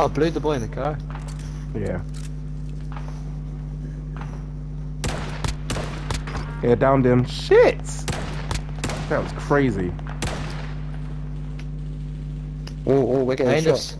Oh, blew the boy in the car. Yeah. Yeah, down them. Shit! That was crazy. Oh, oh, we're getting Behind shot.